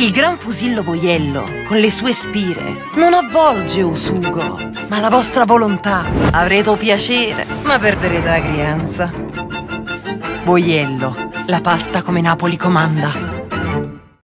Il gran fusillo voiello, con le sue spire, non avvolge o sugo, ma la vostra volontà. Avrete piacere, ma perderete la crianza. Voiello, la pasta come Napoli comanda.